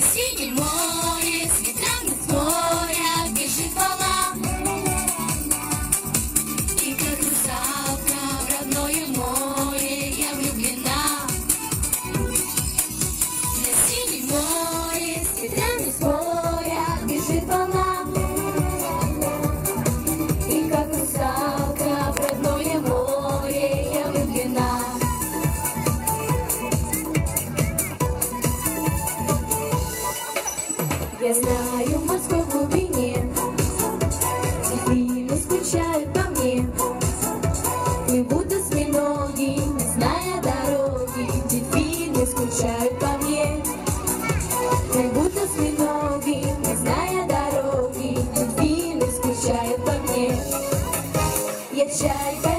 красить дерьмо. Я знаю в морской глубине Дельфины скучают по мне. Не будто сминоги, не зная дороги Дельфины скучают по мне. Не будто сминоги, не зная дороги Дельфины скучают по мне. Я чайка